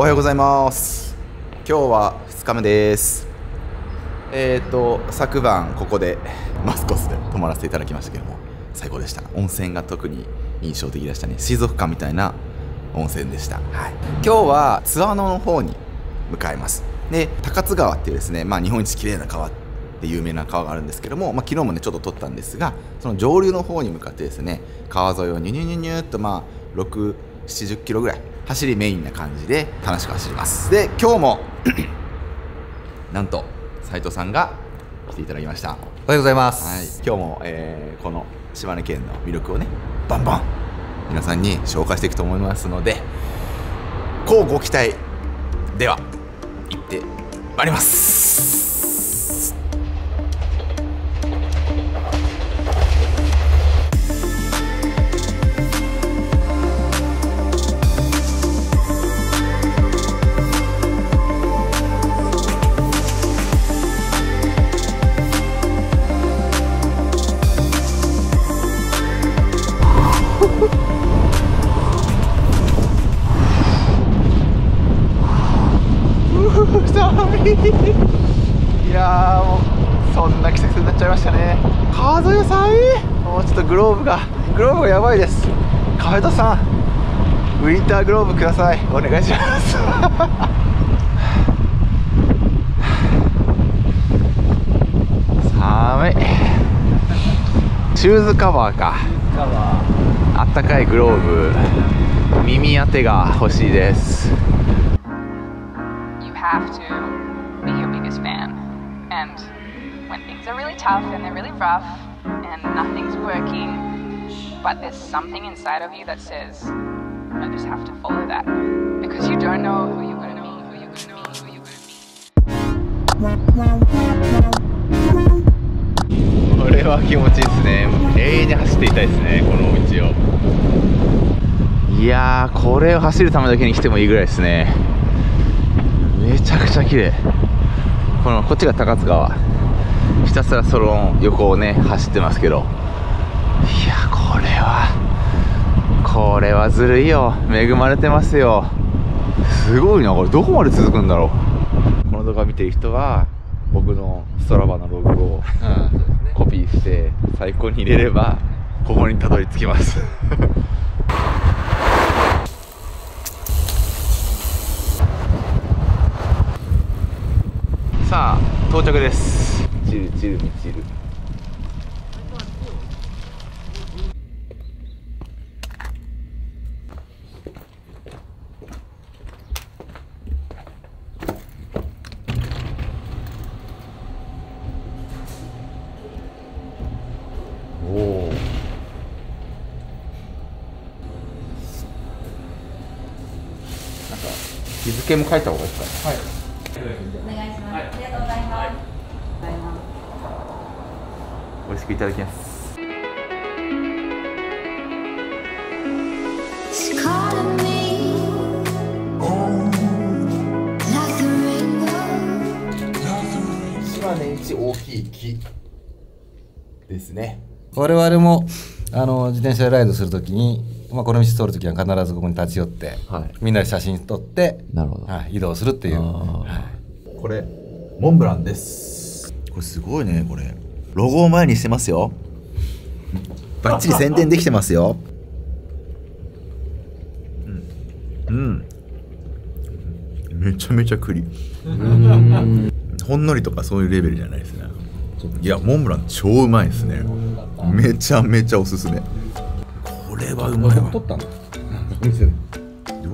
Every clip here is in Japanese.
おはようございます。今日は2日目です。えっ、ー、と昨晩ここでマスコスで泊まらせていただきましたけども最高でした。温泉が特に印象的でしたね。水族館みたいな温泉でした、はい、今日は津和野の方に向かいます。で高津川っていうですね、まあ、日本一綺麗な川って有名な川があるんですけども、まあ、昨日もねちょっと撮ったんですがその上流の方に向かってですね川沿いをニュニュニュニュっとまあ6 70キロぐらい走りメインな感じで楽しく走ります。で今日も なんと斉藤さんが来ていただきました。おはようございます、はい、今日も、えー、この島根県の魅力をねバンバン皆さんに紹介していくと思いますのでこうご期待では行ってまいります いやもうそんな季節になっちゃいましたね。川沿い寒いもうちょっとグローブがグローブがやばいです。カフェトさんウィンターグローブください。お願いします。寒い。シューズカバーか。あったかいグローブ。耳当てが欲しいです And when things are really tough and they're really rough and nothing's working, but there's something inside of you that says, I just have to follow that. Because you don't know who you're going to be, who you're going to be, who you're going to be. これは気持ちいいですね永遠に走っていたいですねこの道をいやーこれを走るためだけに来てもいいぐらいですねめちゃくちゃ綺麗このこっちが高津川。ひたすらその横をね走ってますけど。いやこれはこれはずるいよ。恵まれてますよ。すごいなこれ。どこまで続くんだろう。この動画見てる人は僕のストラバのログをコピーして最高に入れればここにたどり着きますさあ到着です。チルチルみちるおおなんか日付も書いた方がいいですかねはい美味しくいただきます。島根一大きい木ですね。我々もあの自転車でライドするときに、まあ、この道通るときは必ずここに立ち寄って、はい、みんなで写真撮ってなるほど、はい、移動するっていう、はい、これモンブランです。これすごいねこれロゴを前にしてますよ。バッチリ宣伝できてますよ。うん、うん、めちゃめちゃ栗。ほんのりとかそういうレベルじゃないですね。いやモンブラン超うまいですね。めちゃめちゃおすすめ。これはうまいわ。ど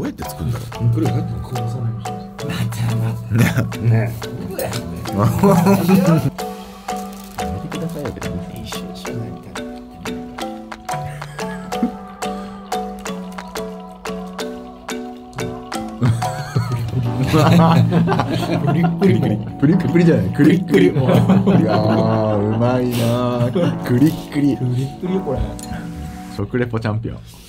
うやって作るんだろう？ね。ね ねプリップリプリップリじゃない。クリックリ。いやうまいなクリックリ。クリックリこれ。食レポチャンピオン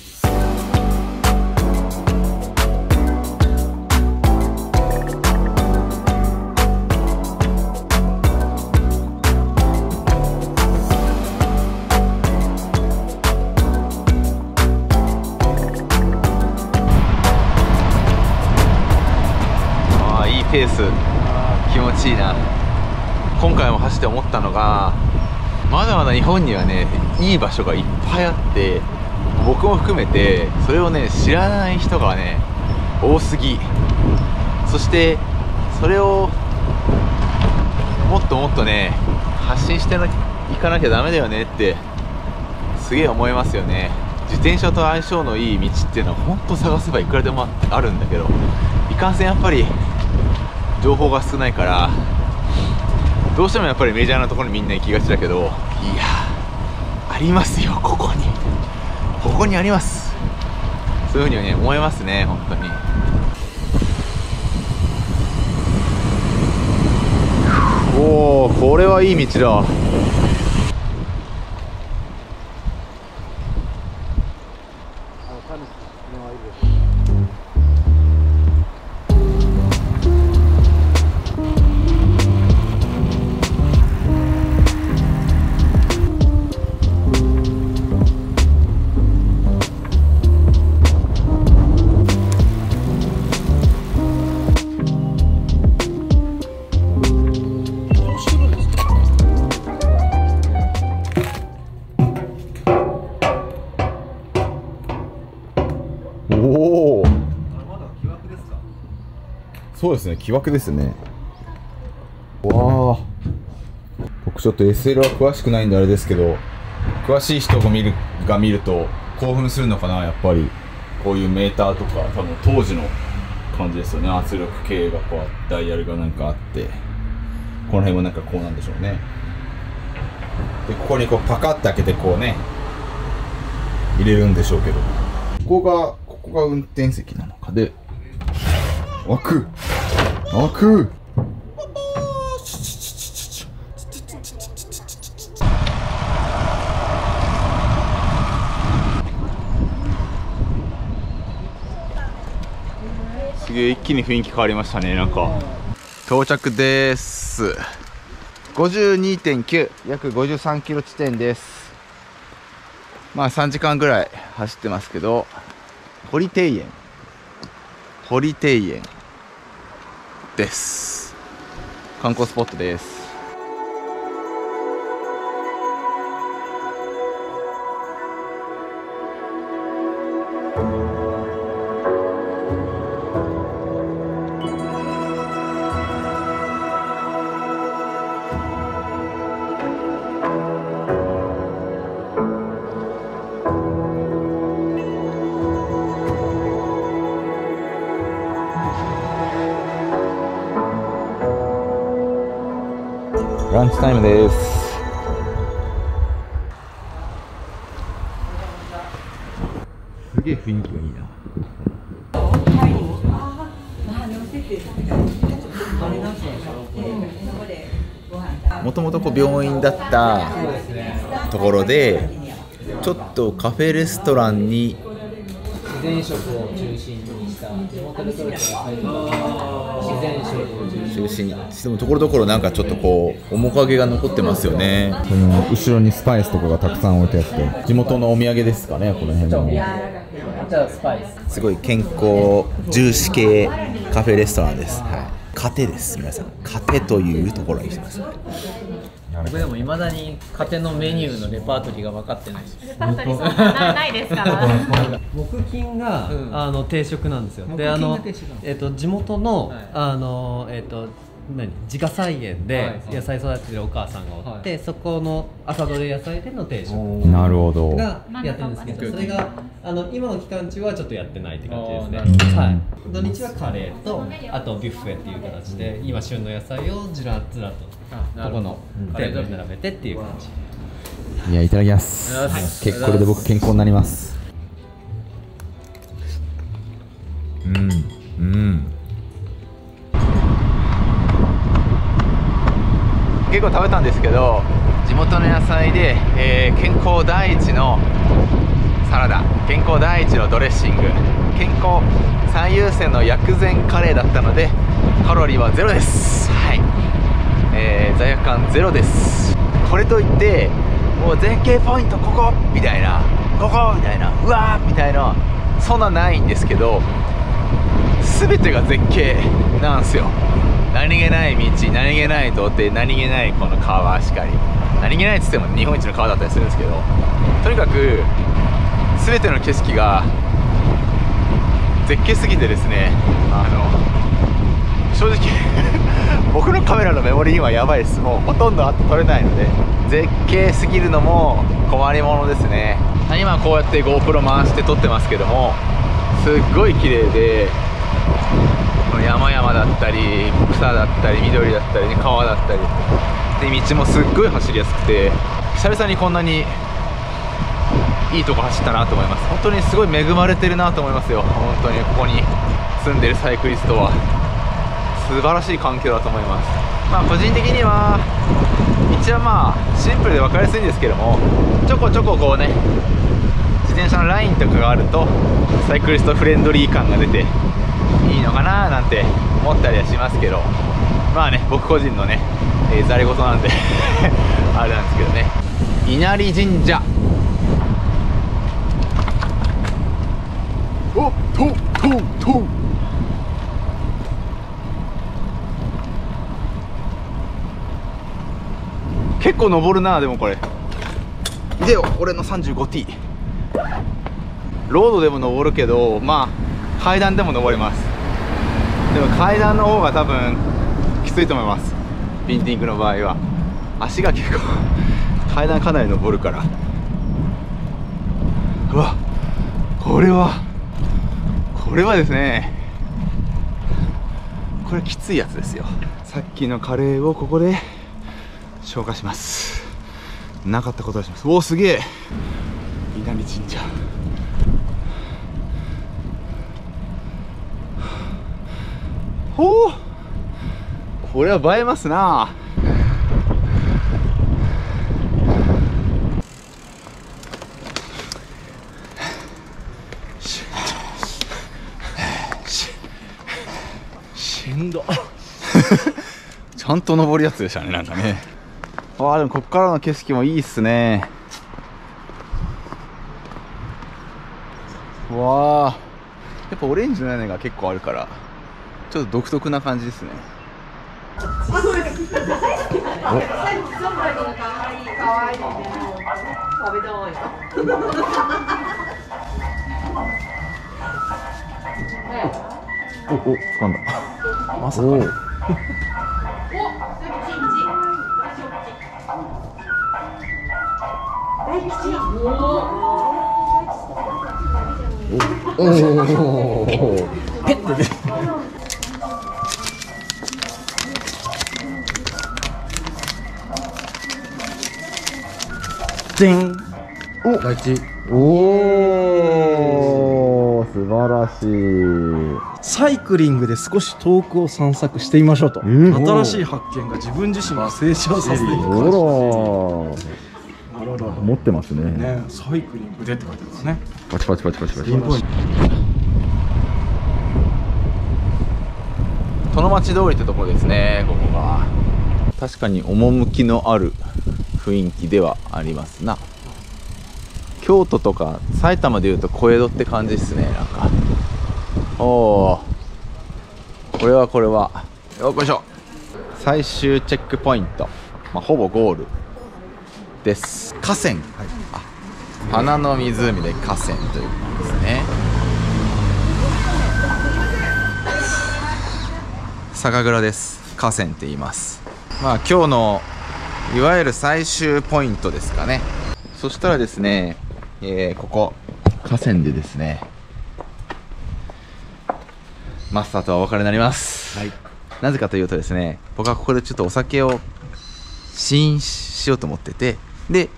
ペース。気持ちいいな。今回も走って思ったのがまだまだ日本にはねいい場所がいっぱいあって僕も含めてそれをね知らない人がね多すぎ。そしてそれをもっともっとね発信していかなきゃダメだよねってすげえ思いますよね。自転車と相性のいい道っていうのは本当探せばいくらでもあるんだけどいかんせんやっぱり情報が少ないからどうしてもやっぱりメジャーなところにみんな行きがちだけどいやありますよここに。ここにあります。そういうふうにはね思いますね本当に。おおこれはいい道だ。そうですね木枠ですね。わあ。僕ちょっと SL は詳しくないんであれですけど詳しい人が見るが見ると興奮するのかなやっぱり。こういうメーターとか多分当時の感じですよね。圧力計がこうダイヤルがなんかあって。この辺もなんかこうなんでしょうね。でここにこうパカッて開けてこうね入れるんでしょうけど。ここがここが運転席なのかで開く開く。すげえ一気に雰囲気変わりましたねなんか。到着です。52.9約53キロ地点です。まあ3時間ぐらい走ってますけど堀庭園。堀庭園。です。観光スポットです。すげえ雰囲気がいいな。もともと病院だったところでちょっとカフェレストランに自然食を中心にした地元で取れた自然食を中心に。でもところどころなんかちょっとこう面影が残ってますよね。この後ろにスパイスとかがたくさん置いてあって地元のお土産ですかねこの辺のじゃあスパイス。すごい健康重視系カフェレストランです、はい、カテです。皆さん。カテというところにしてます。僕でもいまだに家庭のメニューのレパートリーが分かってないレパートリーそんなないですか？ら木金が、うん、あの定食なんですよ。であの、えーと、地元の、はい、あのえっ、ー、と何？自家菜園で野菜育ててるお母さんがおって、はい、そこの朝どれ野菜での定食なるほど。がやってるんですけどそれがあの今の期間中はちょっとやってないって感じですね、はい、土日はカレーとあとビュッフェっていう形で今旬の野菜をずらずらとここのテーブルに並べてっていう感じ。いやいただきます、はい、結構これで僕健康になります。うん。うん結構食べたんですけど地元の野菜で、えー、健康第一のサラダ健康第一のドレッシング健康最優先の薬膳カレーだったのでカロリーはゼロです。はい。えー、罪悪感ゼロです。これといってもう絶景ポイントここみたいなここみたいなうわーみたいなそんなないんですけど全てが絶景なんですよ。何気ない道何気ない土手何気ないこの川しかり。何気ないっつっても日本一の川だったりするんですけどとにかく全ての景色が絶景すぎてですねあの正直 僕のカメラのメモリー今やばいです。もうほとんど撮れないので絶景すぎるのも困りものですね。今こうやって GoPro 回して撮ってますけどもすっごい綺麗で山々だったり草だったり緑だったり、ね、川だったり。で道もすっごい走りやすくて久々にこんなにいいとこ走ったなと思います。本当にすごい恵まれてるなと思いますよ。本当にここに住んでるサイクリストは。素晴らしい環境だと思います。まあ個人的には一応まあシンプルで分かりやすいんですけどもちょこちょここうね自転車のラインとかがあるとサイクリストフレンドリー感が出ていいのかななんて思ったりはしますけど。まあね僕個人のね、えー、ざれ言なんで あれなんですけどね。稲荷神社。おっととと。結構登るなでもこれ。でよ俺の 35T ロードでも登るけどまあ階段でも登れます。でも階段の方が多分きついと思います。ビンティングの場合は。足が結構階段かなり登るから。うわこれはこれはですね。これきついやつですよ。さっきのカレーをここで消化します。なかったことはします。おおすげえ。稲荷神社。ほうこれは映えますな。しんど。ちゃんと登るやつでしたねなんかね。ああでもこっからの景色もいいっすね。わあ。やっぱオレンジの屋根が結構あるからちょっと独特な感じですね。おお掴んだまさかおおおペッてでんお。第一おー。素晴らしい。サイクリングで少し遠くを散策してみましょうと、うん。新しい発見が自分自身を成長させていくおあららら持ってますね。ねサイクリングでって書いてますね。パチパチパチパチパチ。ピンポイント。殿町通りってとこですねここが。確かに趣のある雰囲気ではありますな。京都とか埼玉でいうと小江戸って感じですねなんか。おおこれはこれは。よいしょ。最終チェックポイント、まあ、ほぼゴール。です。河川、あ花の湖で河川ということですね。酒蔵です。河川って言います。まあ今日のいわゆる最終ポイントですかね。そしたらですね、えーここ。河川でですね。マスターとはお別れになります、なぜかというとですね僕はここでちょっとお酒を試飲しようと思っててで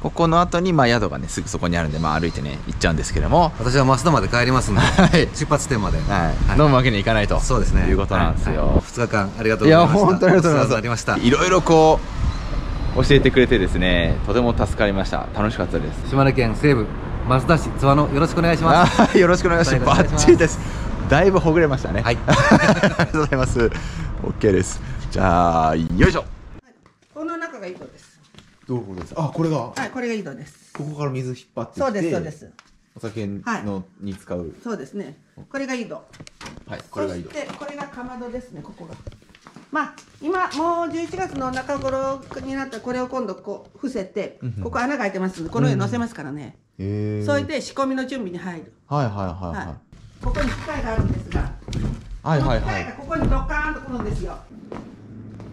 ここの後にまあ宿がねすぐそこにあるんでまあ歩いてね行っちゃうんですけども。私は増田まで帰りますんで、はい。出発点まで、はい、飲むわけにはいかないと。そうですね。いうことなんですよ、はい。はい。2日間ありがとういやございました。本当にありがとうございました。いろいろこう教えてくれてですねとても助かりました。楽しかったです。島根県西部増田市津和野よろしくお願いします。よろしくお願いします。バッチリです。だいぶほぐれましたね。はい。ありがとうございます。OK です。じゃあよいしょ。この中が井戸です。どうですか？あこれがはい、これが井戸です。ここから水引っ張ってきてそうです、そうです。お酒のに使う、そうですね。これが井戸。はいこれが井戸。そしてこれがかまどですねここがまあ今もう11月の中頃になったらこれを今度こう伏せてここ穴が開いてますんでこの上に乗せますからね、へえそれで仕込みの準備に入る。はいはいはいはい。ここに機械があるんですが。はいはいはい。この機械がここにドカーンとくるんですよ。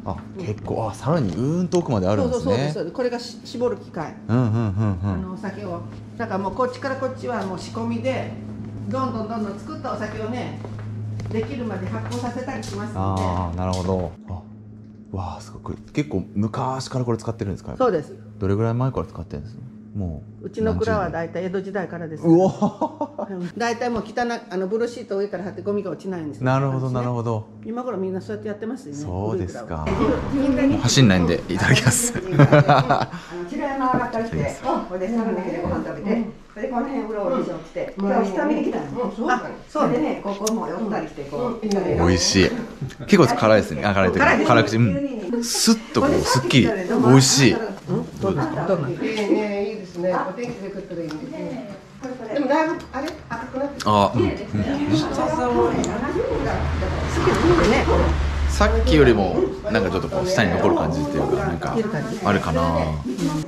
あ結構あさらにうーんと奥まであるんですそうそうそうでねすそう。ですこれがし絞る機械。うんうんうんうん。あのお酒を。だからもうこっちからこっちはもう仕込みでどんどんどんどん作ったお酒をねできるまで発酵させたりしますのああなるほど。あわあすごく。結構昔からこれ使ってるんですか？でそうです。どれぐらい前から使ってるんです？もううちの蔵は大体江戸時代からです。年うわうん 大体もう汚いあのブルーシートを上から貼ってゴミが落ちないんですよ。なるほどなるほど。今頃みんなそうやってやってますよね。そうですか。走んないんでいただきます。白山上がったりして、これでサウナでご飯食べて、でこの辺うろうろして起きて、今日下見に来たの。あ、そうでね、ここも寄ったりしてこう。美味しい。結構辛いですね。あ辛いというか辛口うんスッとこうすっきり美味しい。どうですか。どうなんですか？ええいいですね。お天気で食ったらいいんですね。でもだいぶあれ？赤くなってあ、うん。ね、さっきよりもなんかちょっとこう下に残る感じっていうかなんかあるかなあ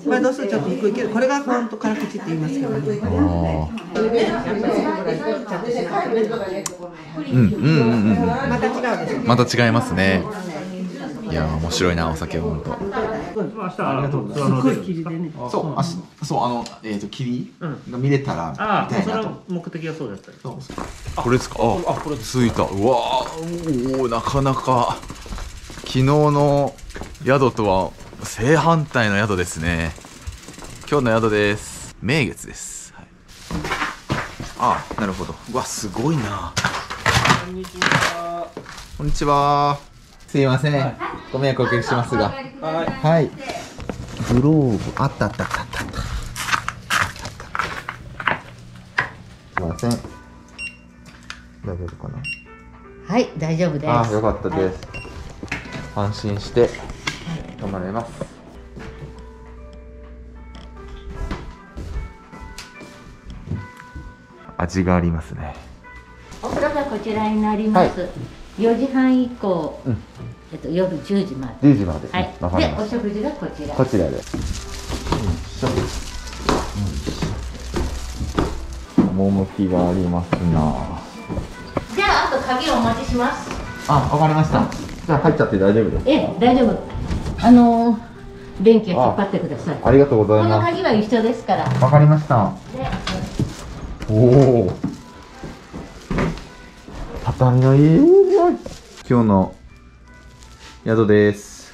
これ度数ちょっと低いけど、これが本当辛口って言いますけどね。ーうんうんうんうんまた違う。また違いますねいやー面白いなお酒本当すごい霧でね。そうあしそうあのえっ、と霧が見れたらみたいな。とは目的はそうだったり。これですか？あこれついた。うわーおーなかなか昨日の宿とは正反対の宿ですね。今日の宿です。名月です、はい、あなるほど。うわすごいな。こんにちは。こんにちは。すいません、ご迷惑おかけしますが。はい。グローブあったあったあったあったあった。すいません。大丈夫かな？はい、大丈夫です。あよかったです、安心して飲まれます、味がありますね。お風呂がこちらになります。4時半以降、えっと夜10時まで。10時まで。はい。わかりで、お食事がこちら。たこちらでよいしょ趣がありますなじゃあ、あと鍵をお待ちします。あわかりましたじゃあ入っちゃって大丈夫ですええ、大丈夫。あのー、電気を引っ張ってください。ありがとうござこのいます鍵は一緒ですから。わかりましたおお畳のいい匂い今日の宿です。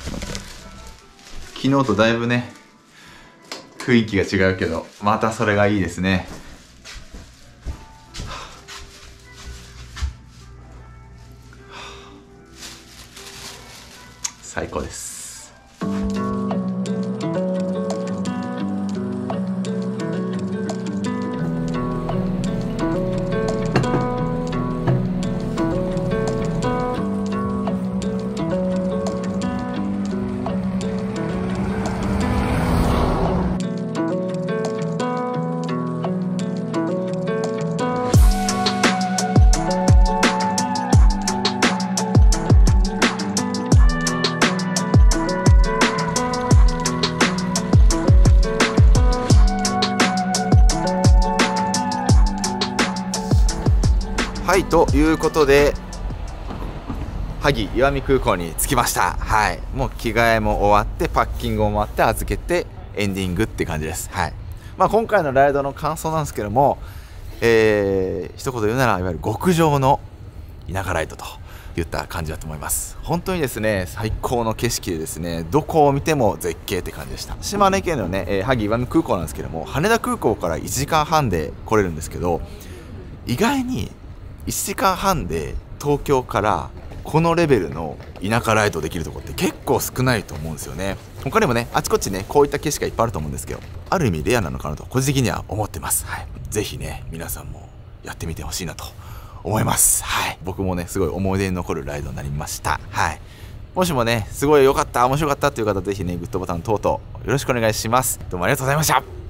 昨日とだいぶね雰囲気が違うけどまたそれがいいですね。最高です。いということで萩石見空港に着きました。はい。もう着替えも終わってパッキングも終わって預けてエンディングって感じです。はい。まあ今回のライドの感想なんですけどもえー、一言言うならいわゆる極上の田舎ライドと言った感じだと思います。本当にですね最高の景色でですねどこを見ても絶景って感じでした。島根県のね、えー、萩岩見空港なんですけども羽田空港から1時間半で来れるんですけど意外に1時間半で東京からこのレベルの田舎ライドできるとこって結構少ないと思うんですよね。他にもねあちこちねこういった景色がいっぱいあると思うんですけどある意味レアなのかなと個人的には思ってます。はい。ぜひね皆さんもやってみてほしいなと思います。はい。僕もねすごい思い出に残るライドになりました。はい。もしもねすごい良かった面白かったという方ぜひねグッドボタン等々よろしくお願いします。どうもありがとうございました。